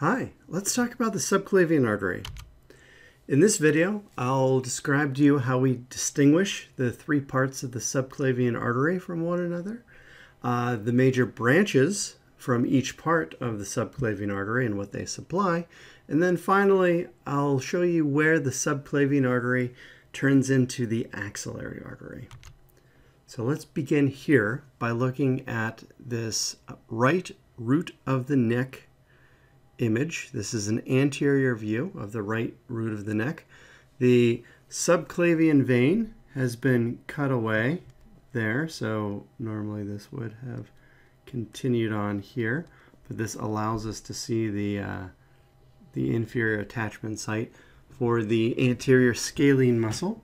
Hi, let's talk about the subclavian artery. In this video, I'll describe to you how we distinguish the three parts of the subclavian artery from one another, uh, the major branches from each part of the subclavian artery and what they supply, and then finally, I'll show you where the subclavian artery turns into the axillary artery. So let's begin here by looking at this right root of the neck image. This is an anterior view of the right root of the neck. The subclavian vein has been cut away there, so normally this would have continued on here, but this allows us to see the, uh, the inferior attachment site for the anterior scalene muscle.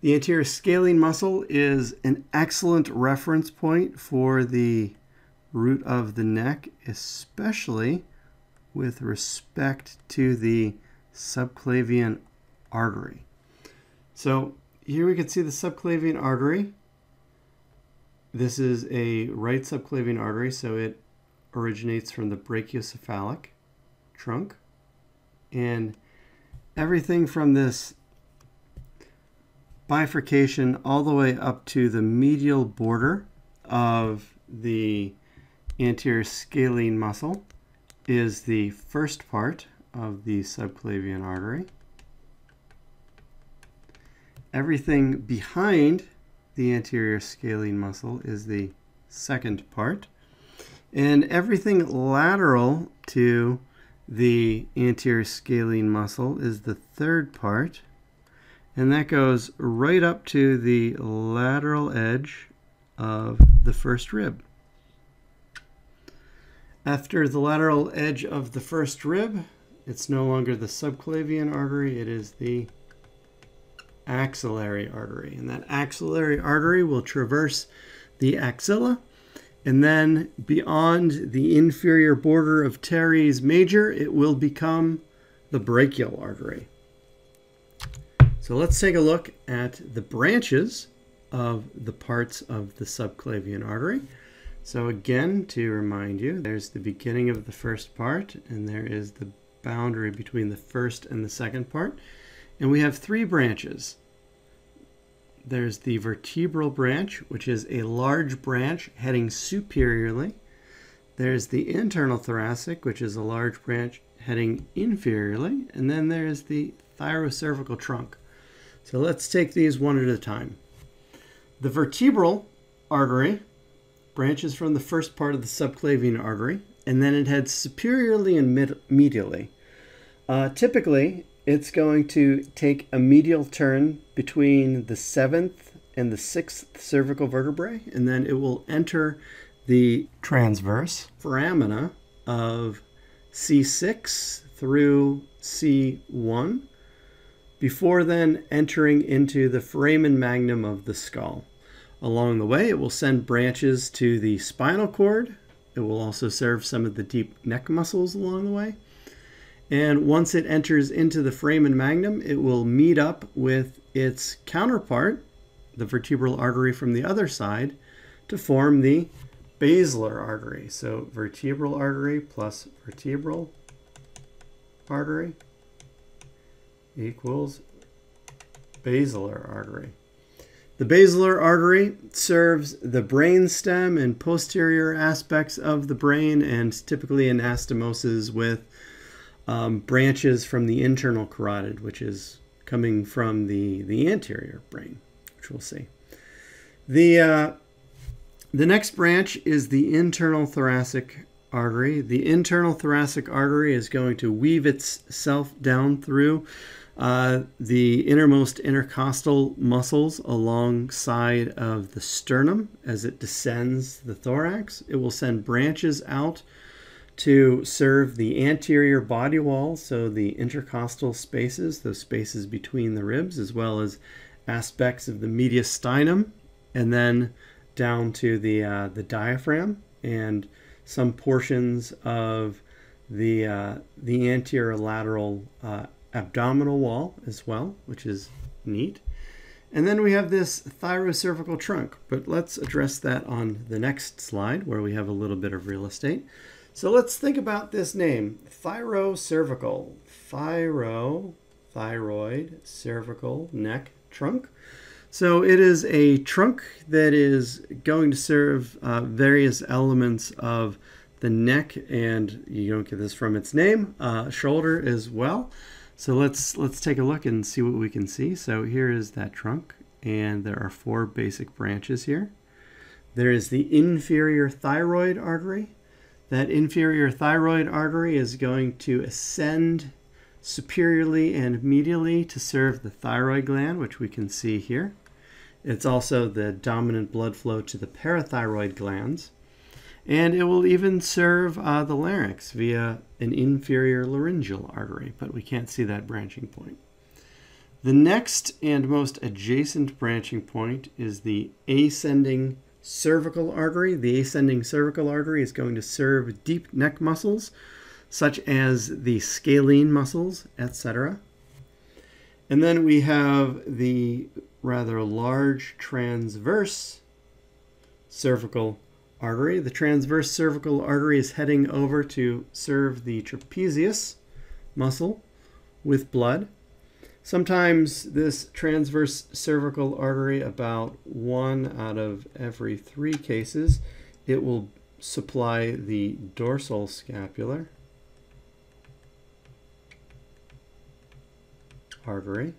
The anterior scalene muscle is an excellent reference point for the root of the neck, especially with respect to the subclavian artery. So here we can see the subclavian artery. This is a right subclavian artery, so it originates from the brachiocephalic trunk. And everything from this bifurcation all the way up to the medial border of the anterior scalene muscle is the first part of the subclavian artery. Everything behind the anterior scalene muscle is the second part. And everything lateral to the anterior scalene muscle is the third part. And that goes right up to the lateral edge of the first rib. After the lateral edge of the first rib, it's no longer the subclavian artery, it is the axillary artery. And that axillary artery will traverse the axilla, and then beyond the inferior border of teres major, it will become the brachial artery. So let's take a look at the branches of the parts of the subclavian artery. So again, to remind you, there's the beginning of the first part, and there is the boundary between the first and the second part. And we have three branches. There's the vertebral branch, which is a large branch heading superiorly. There's the internal thoracic, which is a large branch heading inferiorly. And then there's the thyrocervical trunk. So let's take these one at a time. The vertebral artery branches from the first part of the subclavian artery, and then it heads superiorly and medially. Uh, typically, it's going to take a medial turn between the seventh and the sixth cervical vertebrae, and then it will enter the transverse foramina of C6 through C1 before then entering into the foramen magnum of the skull. Along the way, it will send branches to the spinal cord. It will also serve some of the deep neck muscles along the way. And once it enters into the foramen magnum, it will meet up with its counterpart, the vertebral artery from the other side, to form the basilar artery. So vertebral artery plus vertebral artery equals basilar artery. The basilar artery serves the brain stem and posterior aspects of the brain and typically anastomoses with um, branches from the internal carotid, which is coming from the, the anterior brain, which we'll see. The, uh, the next branch is the internal thoracic artery. The internal thoracic artery is going to weave itself down through uh, the innermost intercostal muscles alongside of the sternum as it descends the thorax. It will send branches out to serve the anterior body wall, so the intercostal spaces, those spaces between the ribs, as well as aspects of the mediastinum, and then down to the uh, the diaphragm and some portions of the uh, the anterior lateral uh, abdominal wall as well, which is neat. And then we have this thyrocervical trunk, but let's address that on the next slide where we have a little bit of real estate. So let's think about this name, thyrocervical. Thyro, thyroid, cervical, neck, trunk. So it is a trunk that is going to serve uh, various elements of the neck, and you don't get this from its name, uh, shoulder as well. So let's let's take a look and see what we can see. So here is that trunk, and there are four basic branches here. There is the inferior thyroid artery. That inferior thyroid artery is going to ascend superiorly and medially to serve the thyroid gland, which we can see here. It's also the dominant blood flow to the parathyroid glands. And it will even serve uh, the larynx via an inferior laryngeal artery, but we can't see that branching point. The next and most adjacent branching point is the ascending cervical artery. The ascending cervical artery is going to serve deep neck muscles, such as the scalene muscles, etc. And then we have the rather large transverse cervical artery. The transverse cervical artery is heading over to serve the trapezius muscle with blood. Sometimes this transverse cervical artery, about one out of every three cases, it will supply the dorsal scapular artery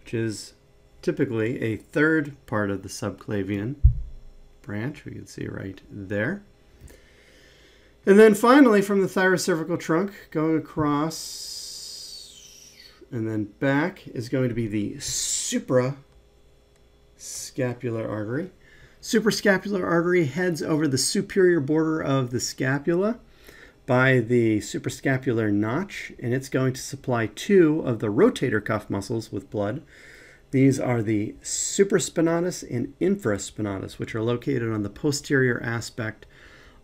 which is typically a third part of the subclavian branch. We can see right there. And then finally, from the thyrocervical trunk, going across and then back is going to be the suprascapular artery. Suprascapular artery heads over the superior border of the scapula by the suprascapular notch, and it's going to supply two of the rotator cuff muscles with blood. These are the supraspinatus and infraspinatus, which are located on the posterior aspect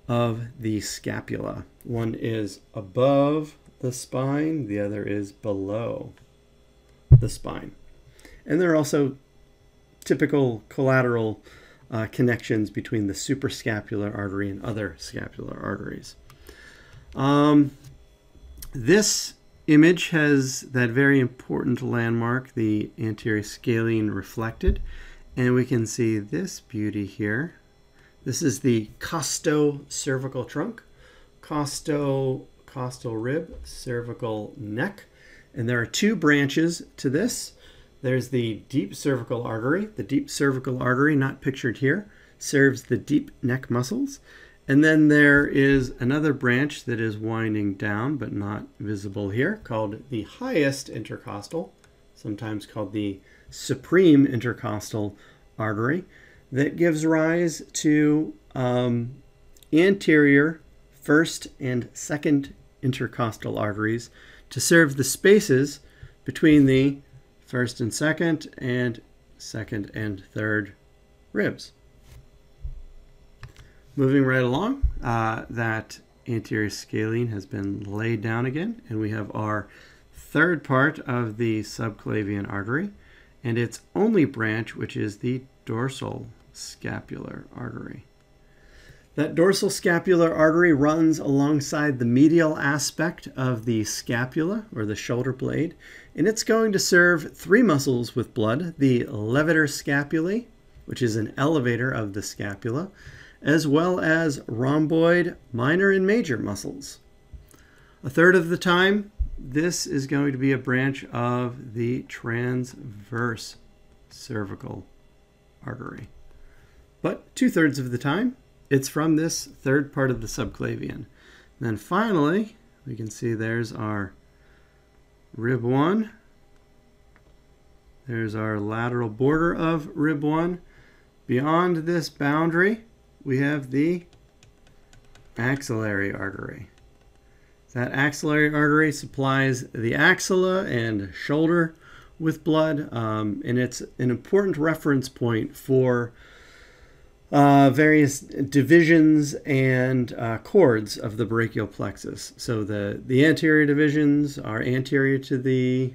of the scapula. One is above the spine, the other is below the spine. And there are also typical collateral uh, connections between the suprascapular artery and other scapular arteries. Um, this image has that very important landmark, the anterior scalene reflected. And we can see this beauty here. This is the costo-cervical trunk, costo, costal rib, cervical neck. And there are two branches to this. There's the deep cervical artery. The deep cervical artery, not pictured here, serves the deep neck muscles. And then there is another branch that is winding down, but not visible here, called the highest intercostal, sometimes called the supreme intercostal artery, that gives rise to um, anterior first and second intercostal arteries to serve the spaces between the first and second and second and third ribs. Moving right along, uh, that anterior scalene has been laid down again, and we have our third part of the subclavian artery, and its only branch, which is the dorsal scapular artery. That dorsal scapular artery runs alongside the medial aspect of the scapula, or the shoulder blade, and it's going to serve three muscles with blood, the levator scapulae, which is an elevator of the scapula, as well as rhomboid minor and major muscles. A third of the time, this is going to be a branch of the transverse cervical artery. But two thirds of the time, it's from this third part of the subclavian. And then finally, we can see there's our rib 1. There's our lateral border of rib 1. Beyond this boundary, we have the axillary artery. That axillary artery supplies the axilla and shoulder with blood, um, and it's an important reference point for uh, various divisions and uh, cords of the brachial plexus. So the, the anterior divisions are anterior to the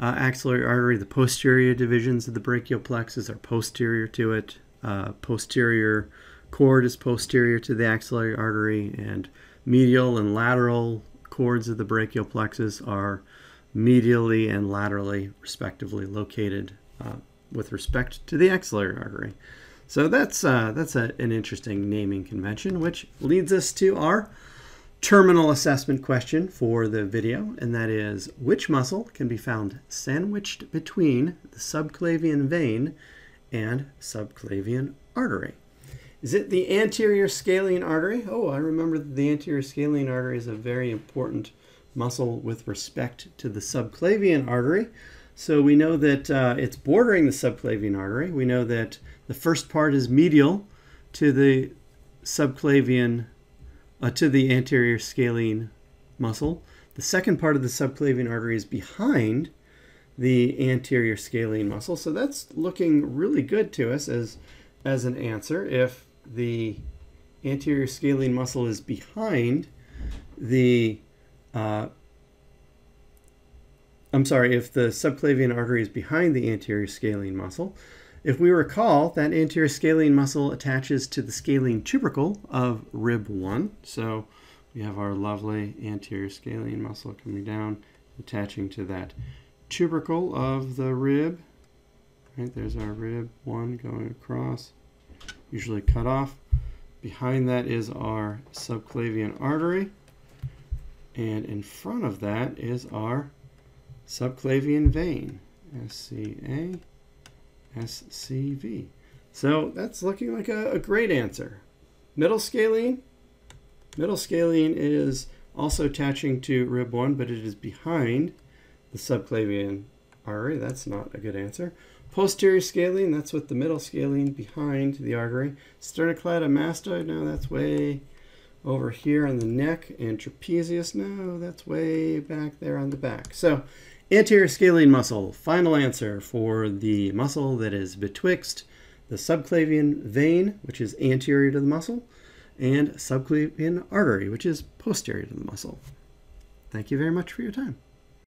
uh, axillary artery. The posterior divisions of the brachial plexus are posterior to it. Uh, posterior cord is posterior to the axillary artery, and medial and lateral cords of the brachial plexus are medially and laterally, respectively, located uh, with respect to the axillary artery. So that's uh, that's a, an interesting naming convention, which leads us to our terminal assessment question for the video, and that is which muscle can be found sandwiched between the subclavian vein and subclavian artery? Is it the anterior scalene artery? Oh, I remember the anterior scalene artery is a very important muscle with respect to the subclavian artery. So we know that uh, it's bordering the subclavian artery. We know that the first part is medial to the subclavian, uh, to the anterior scalene muscle. The second part of the subclavian artery is behind the anterior scalene muscle. So that's looking really good to us as, as an answer. If the anterior scalene muscle is behind the uh, I'm sorry, if the subclavian artery is behind the anterior scalene muscle. If we recall, that anterior scalene muscle attaches to the scalene tubercle of rib 1. So we have our lovely anterior scalene muscle coming down, attaching to that tubercle of the rib. Right, there's our rib 1 going across, usually cut off. Behind that is our subclavian artery. And in front of that is our subclavian vein, SCA, SCV. So that's looking like a, a great answer. Middle scalene, middle scalene is also attaching to rib 1, but it is behind the subclavian artery. That's not a good answer. Posterior scalene, that's with the middle scalene behind the artery. Sternocleidomastoid, no, that's way over here on the neck. And trapezius, no, that's way back there on the back. So Anterior scalene muscle, final answer for the muscle that is betwixt the subclavian vein, which is anterior to the muscle, and subclavian artery, which is posterior to the muscle. Thank you very much for your time.